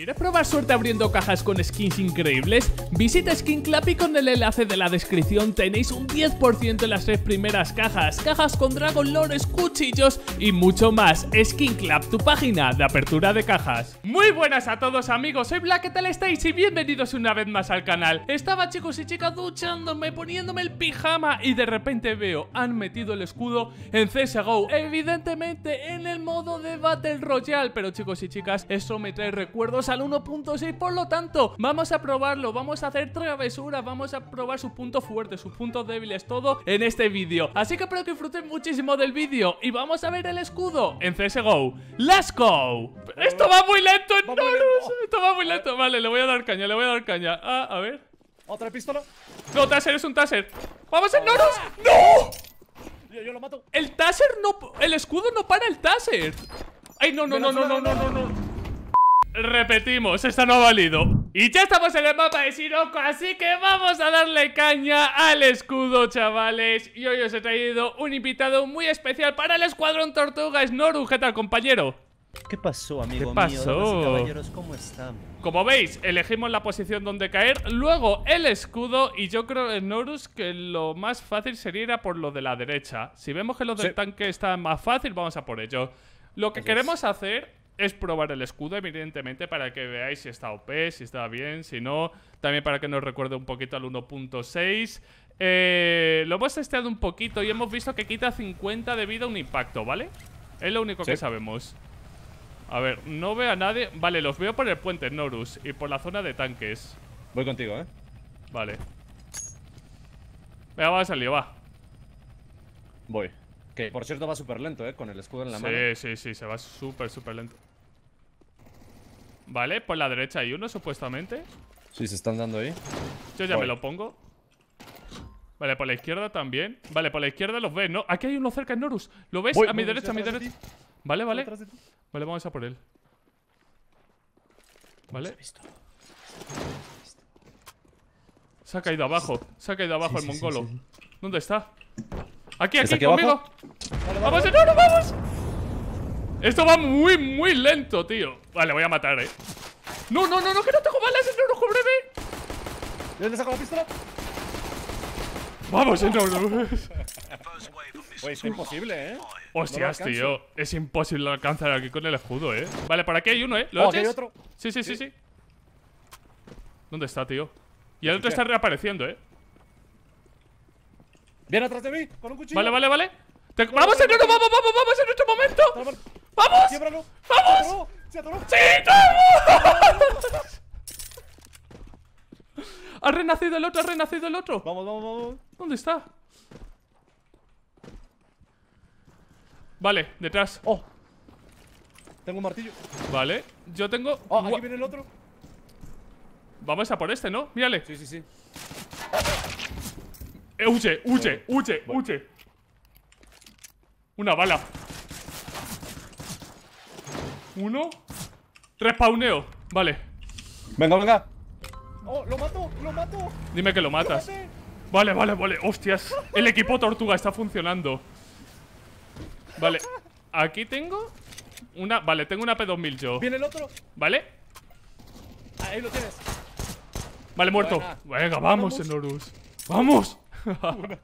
¿Quieres probar suerte abriendo cajas con skins increíbles? Visita Skin Club y con el enlace de la descripción tenéis un 10% en las tres primeras cajas, cajas con Dragon Lores, cuchillos y mucho más. Skin Club, tu página de apertura de cajas. Muy buenas a todos amigos, soy Black, ¿qué estáis? Y bienvenidos una vez más al canal. Estaba chicos y chicas duchándome, poniéndome el pijama y de repente veo, han metido el escudo en CSGO, evidentemente en el modo de Battle Royale, pero chicos y chicas, eso me trae recuerdos al 1.6, por lo tanto, vamos a probarlo, vamos a hacer travesuras, vamos a probar sus puntos fuertes, sus puntos débiles, todo en este vídeo. Así que espero que disfruten muchísimo del vídeo y vamos a ver el escudo en CSGO. ¡Let's go! Esto va muy lento en Norus, esto va muy lento, vale, le voy a dar caña, le voy a dar caña. Ah, a ver. ¿Otra pistola? No, Taser es un Taser. ¡Vamos en Norus! ¡No! Yo, yo lo mato. El Taser no... El escudo no para el Taser. ¡Ay, no, no, no, no, no, no, no, no! Repetimos, esta no ha valido Y ya estamos en el mapa de Sirocco Así que vamos a darle caña al escudo, chavales Y hoy os he traído un invitado muy especial Para el Escuadrón Tortuga Snoru, ¿qué tal, compañero? ¿Qué pasó, amigo ¿Qué pasó? mío? caballeros, ¿cómo están? Como veis, elegimos la posición donde caer Luego el escudo Y yo creo, Snorus, que lo más fácil sería ir a por lo de la derecha Si vemos que lo del Sí. tanque está más fácil, vamos a por ello Lo que Así queremos hacer es probar el escudo, evidentemente, para que veáis si está OP, si está bien, si no. También para que nos recuerde un poquito al 1.6. Eh, lo hemos testeado un poquito y hemos visto que quita 50 de vida un impacto, ¿vale? Es lo único que sabemos. A ver, no veo a nadie. Vale, los veo por el puente Norus y por la zona de tanques. Voy contigo, ¿eh? Vale. Venga, va a salir, va. Voy. Que, por cierto, va súper lento, ¿eh? Con el escudo en la mano. Sí, sí, sí, se va súper, súper lento. Vale, por la derecha hay uno, supuestamente. Sí, se están dando ahí. Yo ya Voy. me lo pongo. Vale, por la izquierda también. Vale, por la izquierda los ves, ¿no? Aquí hay uno cerca en Norus. ¿Lo ves? Voy, a mi derecha, a mi derecha. de Vale, vale. De. Vale, vamos a por él. Vale. Se ha caído abajo. Se ha caído abajo Sí, el sí, mongolo. sí. ¿Dónde está? Aquí, ¿Está aquí, aquí conmigo. abajo? Vale, vale, ¡Vamos, vale. Enoro, vamos! Esto va muy, muy lento, tío. Vale, voy a matar, eh. No, no, no, no, que no tengo balas, Enoro, cúbreme. ¿De dónde saco la pistola? Vamos, Enoro. Oye, es imposible, ¿eh? Hostias, alcanzo. tío. Es imposible alcanzar aquí con el escudo, eh. Vale, por aquí hay uno, eh. ¿Lo Oh, aquí hay oyes? otro. Sí, sí, sí, sí. Sí. ¿Dónde está, tío? Y el otro está reapareciendo, eh. Viene atrás de mí, con un cuchillo. Vale, vale, vale. Te- ¡Vamos, Enoro! vale. ¡Vamos, vamos, vamos! ¡En nuestro momento! ¡Vamos! ¡Quiebralo! ¡Vamos! ¡Se atoró! ¡Sí, vamos! ha renacido el otro, ha renacido el otro. Vamos, vamos, vamos. ¿Dónde está? Vale, detrás. ¡Oh! Tengo un martillo. Vale, yo tengo. ¡Oh, aquí viene el otro! Vamos a por este, ¿no? Mírale. Sí, sí, sí. Eh, huye, huye, huye, huye. Una bala. Uno. Respawneo. Vale. Venga, venga. ¡Oh, lo mato! ¡Lo mato! Dime que lo ¡Lo matas. Vale, vale, vale. Hostias. El equipo tortuga está funcionando. Vale. Aquí tengo una. Vale, tengo una P2000 yo. Viene el otro. ¿Vale? Ahí lo tienes. Vale, muerto. Buena. Venga, vamos, Vamos. Enorus. ¡Vamos!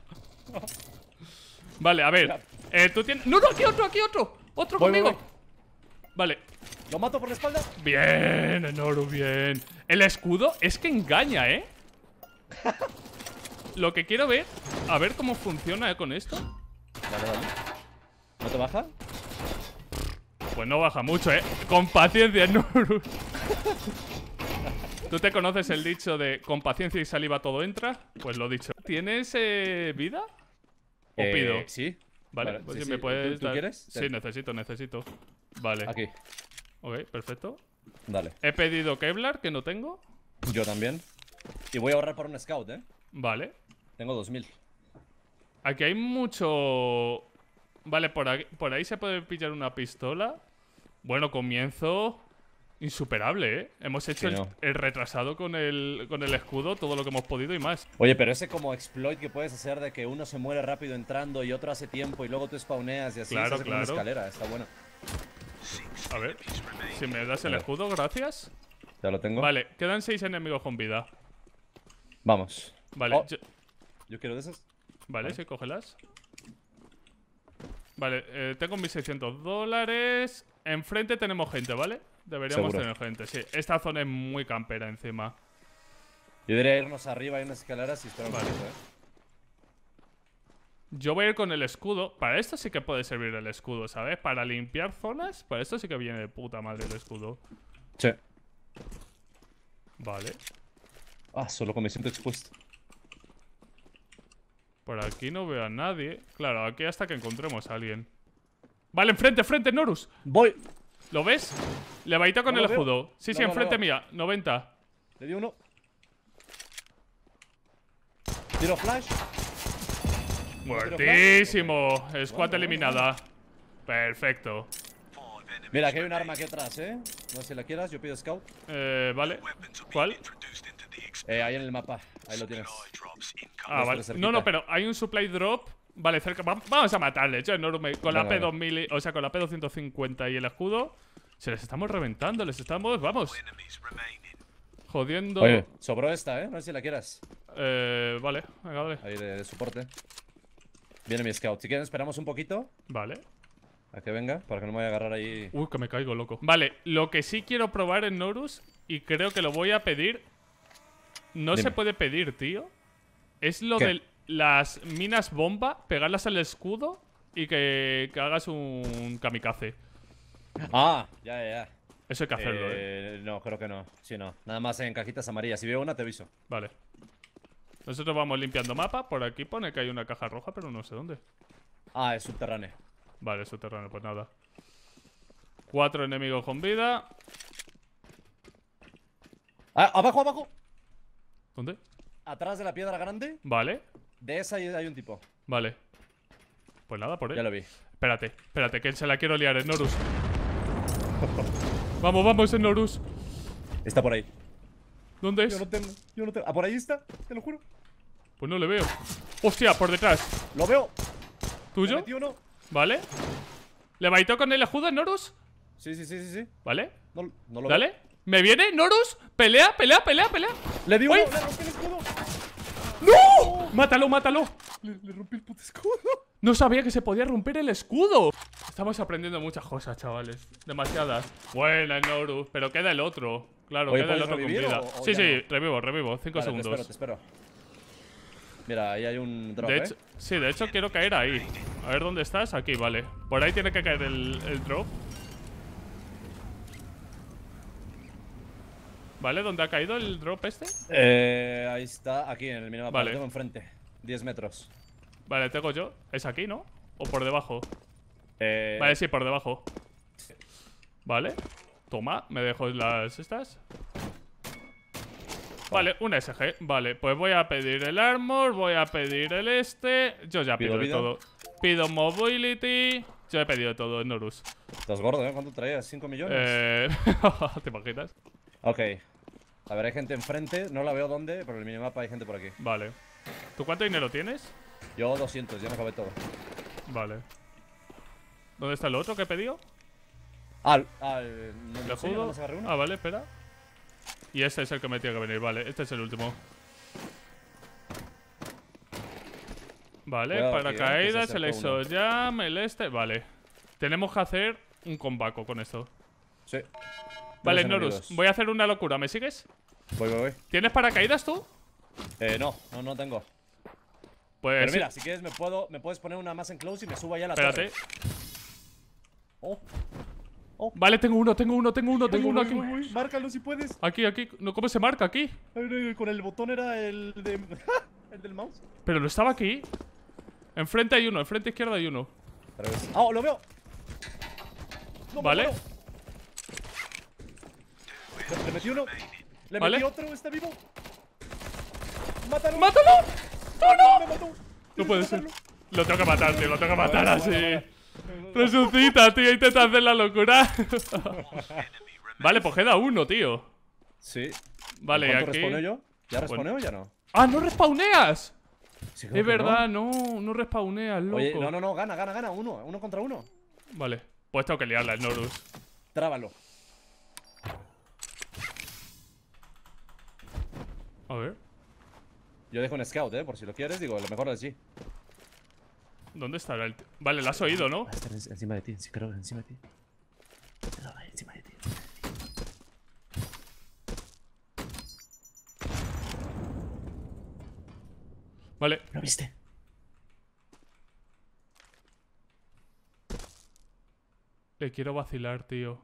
vale, a ver. Eh, tú tienes. ¡No, no! Aquí otro, aquí otro. Otro Voy, voy, conmigo. voy. Vale. Lo mato por la espalda. Bien, Enoru, bien. El escudo es que engaña, ¿eh? Lo que quiero ver, a ver cómo funciona ¿eh? con esto. Vale, vale. ¿No te baja? Pues no baja mucho, ¿eh? Con paciencia, Enoru. ¿Tú te conoces el dicho de con paciencia y saliva todo entra? Pues lo dicho. ¿Tienes eh, vida? ¿O Eh, pido? Sí. Vale, Vale, pues sí, si sí. me puedes ¿Tú- tú dar- quieres? Sí, necesito, necesito. Vale. Aquí. Ok, perfecto. Dale. He pedido Kevlar, que no tengo. Yo también. Y voy a ahorrar por un scout, ¿eh? Vale. Tengo 2000. Aquí hay mucho... Vale, por ahí, por ahí se puede pillar una pistola. Bueno, comienzo insuperable, ¿eh? Hemos hecho Sí, el, no. el retrasado con el, con el escudo, todo lo que hemos podido y más. Oye, pero ese como exploit que puedes hacer de que uno se muere rápido entrando y otro hace tiempo y luego tú spawneas y así Claro, se hace como una claro. escalera, está bueno. A ver, si me das el Vale. escudo, gracias. Ya lo tengo. Vale, quedan seis enemigos con vida. Vamos. Vale, Oh. yo- Yo quiero de esas. vale, sí, cógelas. Vale, eh, tengo 1600 dólares. Enfrente tenemos gente, ¿vale? Deberíamos Seguro. tener gente, sí. Esta zona es muy campera encima. Yo diría irnos arriba, hay unas escaleras y esperar un Vale. poquito, ¿eh? Yo voy a ir con el escudo. Para esto sí que puede servir el escudo, ¿sabes? Para limpiar zonas, para esto sí que viene de puta madre el escudo. Sí. Vale. Ah, solo que me siento expuesto. Por aquí no veo a nadie. Claro, aquí hasta que encontremos a alguien. Vale, enfrente, enfrente, Norus. Voy. ¿Lo ves? Le baita con No el escudo. Sí, sí, No, enfrente mía. 90. Le di uno. Tiro flash. Muertísimo. Squad eliminada. Perfecto. Mira, aquí hay un arma aquí atrás, ¿eh? No sé si la quieras, yo pido scout. Eh, vale. ¿Cuál? Eh, ahí en el mapa. Ahí lo tienes. Ah, Está vale. No, no, pero hay un supply drop. Vale, cerca. Va- Vamos a matarle. Yo enorme. Con la Venga, P2000, y- o sea, con la P250 y el escudo. Se les estamos reventando, les estamos. Vamos. Jodiendo. Oye, sobró esta, ¿eh? No sé si la quieras. Eh, vale, venga, vale. Ahí de, de soporte. Viene mi scout. Si quieren, esperamos un poquito Vale. a que venga para que no me vaya a agarrar ahí. Uy, que me caigo, loco. Vale, lo que sí quiero probar en Norus, y creo que lo voy a pedir. No Dime. se puede pedir, tío. Es lo ¿Qué? de las minas bomba, pegarlas al escudo y que, que hagas un kamikaze. Ah, ya, ya, ya. Eso hay que hacerlo, eh. Eh, No, creo que no. Sí, no. Nada más en cajitas amarillas. Si veo una, te aviso. Vale. Nosotros vamos limpiando mapa. Por aquí pone que hay una caja roja, pero no sé dónde. Ah, es subterráneo. Vale, subterráneo, pues nada. Cuatro enemigos con vida. Ah, abajo, abajo. ¿Dónde? Atrás de la piedra grande. Vale, De esa hay, un tipo. vale. Pues nada, por él. Ya lo vi. Espérate, espérate, que se la quiero liar en Norus. vamos, vamos, en Norus. Está por ahí. ¿Dónde es? Yo no tengo. Yo no tengo. Ah, por ahí está. Te lo juro. Pues no le veo. Hostia, por detrás. Lo veo. ¿Tuyo? ¿Me uno? ¿Vale? ¿Le baitó con el escudo en Norus? Sí, sí, sí, sí, sí. ¿Vale? No, no lo ¿Dale? ¿Me viene, Norus? ¡Pelea, pelea, pelea, pelea! veo. Le di uno. ¡Uy! Le rompí el escudo. ¡No! ¡Mátalo, mátalo! Le, le rompí el puto escudo. No sabía que se podía romper el escudo. Estamos aprendiendo muchas cosas, chavales. Demasiadas. Buena, Norus. Pero queda el otro. Claro, Oye, queda el ¿puedes otro con revivir vida. o- o sí, sí, revivo, revivo. Cinco Vale, te segundos. espero, te espero. Mira, ahí hay un drop, De ¿eh? sí, de hecho quiero caer ahí. A ver dónde estás. Aquí, vale. Por ahí tiene que caer el, el drop. ¿Vale? ¿Dónde ha caído el drop este? Eh, ahí está, aquí en el minimapa. Vale. Lo tengo enfrente. 10 metros. Vale, tengo yo. ¿Es aquí, no? ¿O por debajo? Eh, Vale, sí, por debajo. Vale. Toma, me dejo las estas. Vale, un SG. Vale, pues voy a pedir el armor, voy a pedir el este. Yo ya ¿Pido de todo. Pido mobility. Yo he pedido de todo en Norus. Estás gordo, ¿eh? ¿Cuánto traías? ¿5 millones? Eh, ¿Te imaginas? Ok. A ver, hay gente enfrente. No la veo dónde, pero en el minimapa hay gente por aquí. Vale. ¿Tú cuánto dinero tienes? Yo 200, ya me acabé todo. Vale. ¿Dónde está el otro que he pedido? Ah, ah eh, no, ¿El no sé, nada escudo? más agarré uno. Ah, vale, espera. Y este es el que me tiene que venir, vale. Este es el último. Vale, paracaídas, el exojam, el este. Vale. Tenemos que hacer un combaco con esto. Sí. Vale, Norus, enemigos. voy a hacer una locura. ¿Me sigues? Voy, voy, voy. ¿Tienes paracaídas tú? Eh, no, no, no tengo. Pues. Pero mira, si quieres me puedo, me puedes poner una más en close y me subo allá a la Espérate. torre. Oh, Vale, tengo uno, tengo uno, tengo uno, tengo uno voy, aquí. Márcalo si puedes. Aquí, aquí. No, ¿Cómo se marca aquí? Con el botón era el de... el del mouse. Pero no estaba aquí. Enfrente hay uno, enfrente izquierda hay uno. ¡Ah, lo veo! No, Vale. Le, le metí uno. Le Vale. metí otro, está vivo. ¡Mátalo! ¡Mátalo! ¡No, no! ¡Me mató! No puede ser. Lo tengo que matar, tío, lo tengo que matar Bueno, así. Resucita, tío, intenta hacer la locura. vale, pues queda uno, tío. Sí. Vale, ¿Cuánto aquí. respawneo yo? ¿Ya respawneo o ya no? ¡Ah, no respawneas! Sí, Es verdad, no, no respawneas, no. loco. Oye, no, no, no, gana, gana, gana. Uno, uno contra uno. Vale, pues tengo que liarla el Norus. Trábalo. A ver. Yo dejo un scout, eh, por si lo quieres, digo, lo mejor es allí. ¿Dónde estará el tío? Vale, lo has oído, ¿no? Va a estar en- encima de ti, sí, creo que encima de ti. No, ahí, encima de ti. Vale. ¿Lo viste? Le quiero vacilar, tío.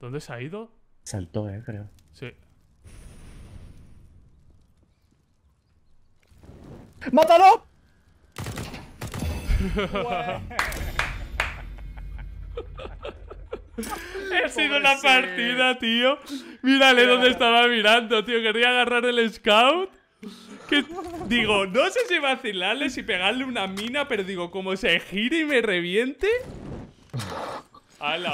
¿Dónde se ha ido? Saltó, eh, creo. Sí. ¡Mátalo! Ha sido una partida, tío. Mírale dónde estaba mirando, tío. Quería agarrar el scout. Que, digo, no sé si vacilarle, si pegarle una mina, pero digo, como se gire y me reviente.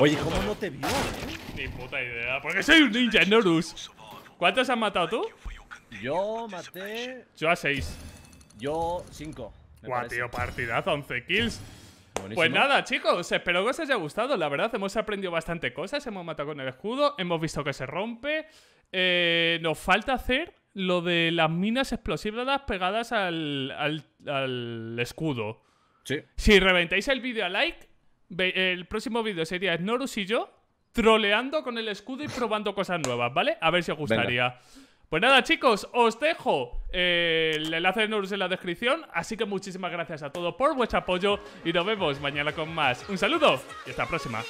Oye, puta- ¿cómo no te vio, eh? Ni puta idea. Porque soy un ninja, Norus. ¿Cuántos has matado tú? Yo maté. Yo a 6. Yo, cinco. me Guau, parece. tío, partidazo, 11 kills. Buenísimo. Pues nada, chicos, espero que os haya gustado. La verdad, hemos aprendido bastante cosas. Hemos matado con el escudo, hemos visto que se rompe. Eh, nos falta hacer lo de las minas explosivas pegadas al, al, al escudo. Sí. Si reventáis el vídeo a like, el próximo vídeo sería Snorus y yo troleando con el escudo y probando cosas nuevas, ¿vale? A ver si os gustaría. Pues nada, chicos, os dejo eh, el enlace de Snorus en la descripción. Así que muchísimas gracias a todos por vuestro apoyo y nos vemos mañana con más. Un saludo y hasta la próxima.